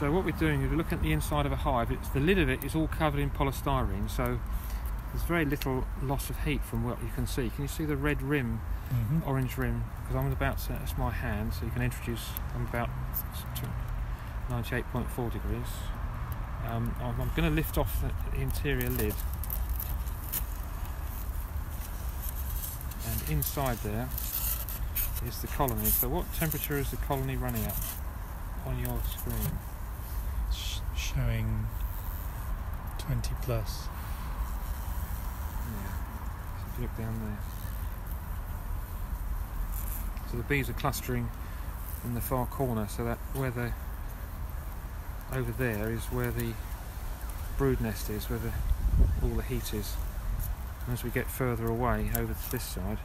So what we're doing is we're looking at the inside of a hive. It's the lid of it is all covered in polystyrene, so there's very little loss of heat from what you can see. Can you see the red rim, hmm orange rim? Because I'm about to, that's my hand, so you can introduce. I'm about 98.4 degrees. Um, I'm, I'm going to lift off the interior lid, and inside there is the colony. So what temperature is the colony running at on your screen? Sh- showing 20 plus. Yeah. So if you look down there. So the bees are clustering in the far corner, so that where the over there is where the brood nest is, where the all the heat is. And as we get further away over to this side,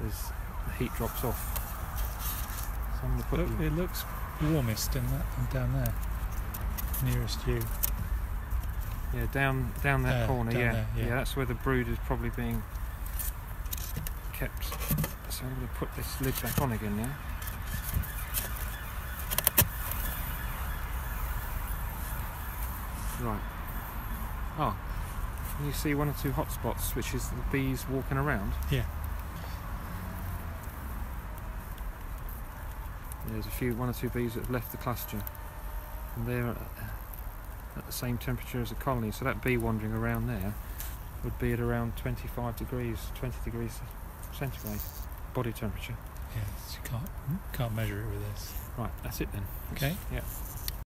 there's the heat drops off. So I'm going to put Look, it looks warmest in that down there, nearest you. Yeah, down down that There, corner. down yeah. there, yeah. that's where the brood is probably being kept. So I'm going to put this lid back on again now. Right. Oh, can you see one or two hot spots, which is the bees walking around? Yeah. There's a few, one or two bees that have left the cluster, and they're at, the same temperature as the colony. So that bee wandering around there would be at around 25 degrees, 20 degrees centigrade body temperature. Yes, you can't hmm, can't measure it with this. Right, that's it then. Okay. Yeah.